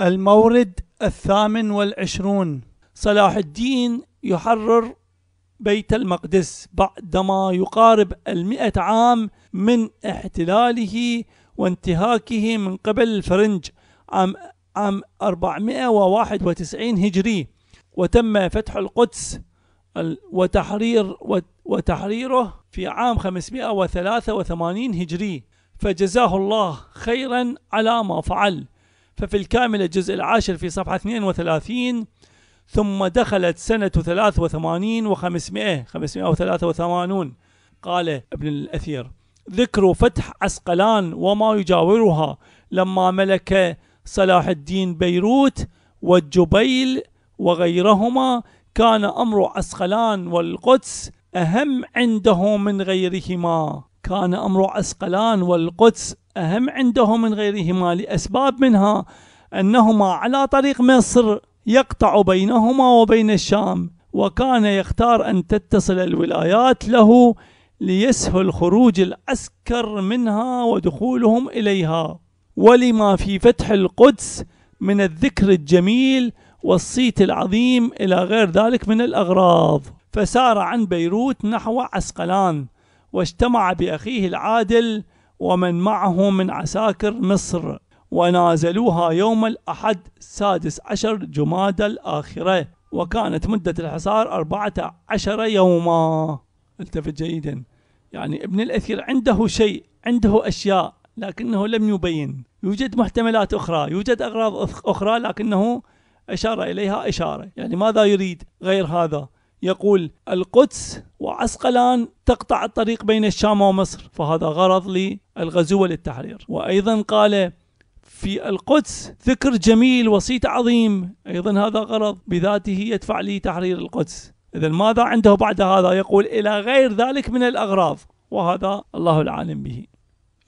المورد الثامن والعشرون. صلاح الدين يحرر بيت المقدس بعدما يقارب المئة عام من احتلاله وانتهاكه من قبل الفرنج عام عام 491 هجري. وتم فتح القدس وتحرير وتحريره في عام 583 هجري. فجزاه الله خيرا على ما فعل. ففي الكامل الجزء العاشر في صفحة 32 ثم دخلت سنة 83 و500 583 قال ابن الأثير. ذكر فتح عسقلان وما يجاورها لما ملك صلاح الدين بيروت والجبيل وغيرهما. كان أمر عسقلان والقدس أهم عنده من غيرهما. كان أمر عسقلان والقدس أهم عنده من غيرهما لأسباب منها أنهما على طريق مصر يقطع بينهما وبين الشام وكان يختار أن تتصل الولايات له ليسهل خروج العسكر منها ودخولهم إليها. ولما في فتح القدس من الذكر الجميل والصيت العظيم إلى غير ذلك من الأغراض فسار عن بيروت نحو عسقلان واجتمع بأخيه العادل ومن معه من عساكر مصر ونازلوها يوم الأحد السادس عشر جماد الآخرة وكانت مدة الحصار أربعة عشر يوما. التفت جيدا. يعني ابن الأثير عنده شيء عنده أشياء لكنه لم يبين. يوجد محتملات أخرى يوجد أغراض أخرى لكنه أشار إليها إشارة. يعني ماذا يريد غير هذا؟ يقول القدس وعسقلان تقطع الطريق بين الشام ومصر فهذا غرض للغزو وللتحرير وأيضا قال في القدس ذكر جميل وصيت عظيم أيضا هذا غرض بذاته يدفع لتحرير القدس. إذا ماذا عنده بعد هذا؟ يقول إلى غير ذلك من الأغراض وهذا الله العالم به.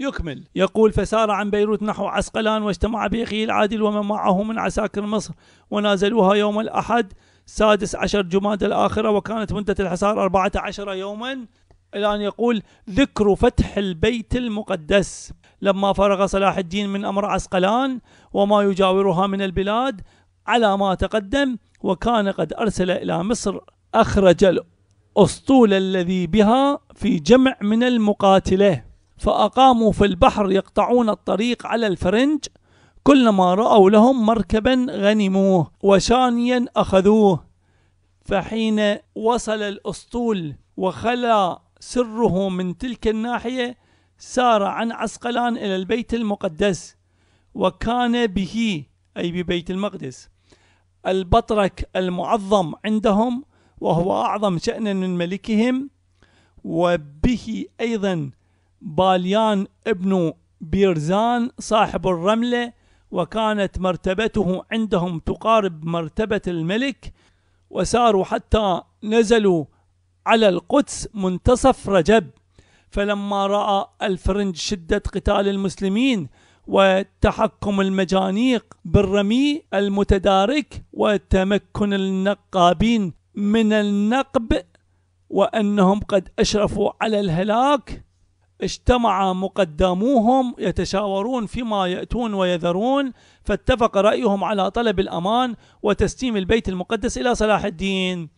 يكمل. يقول فسار عن بيروت نحو عسقلان واجتمع بأخيه العادل ومن معه من عساكر مصر ونازلوها يوم الأحد سادس عشر جماد الآخرة وكانت مدة الحصار أربعة عشر يوما. إلى أن يقول ذكر فتح البيت المقدس. لما فرغ صلاح الدين من أمر عسقلان وما يجاورها من البلاد على ما تقدم وكان قد أرسل إلى مصر أخرج الأسطول الذي بها في جمع من المقاتلة. فأقاموا في البحر يقطعون الطريق على الفرنج كلما رأوا لهم مركبا غنموه وشانيا أخذوه. فحين وصل الأسطول وخلى سره من تلك الناحية سار عن عسقلان إلى البيت المقدس وكان به أي ببيت المقدس البطرك المعظم عندهم وهو أعظم شأنا من ملكهم وبه أيضا باليان ابن بيرزان صاحب الرملة وكانت مرتبته عندهم تقارب مرتبة الملك وساروا حتى نزلوا على القدس منتصف رجب. فلما رأى الفرنج شدة قتال المسلمين وتحكم المجانيق بالرمي المتدارك وتمكن النقابين من النقب وأنهم قد أشرفوا على الهلاك اجتمع مقدموهم يتشاورون فيما يأتون ويذرون فاتفق رأيهم على طلب الأمان وتسليم البيت المقدس إلى صلاح الدين.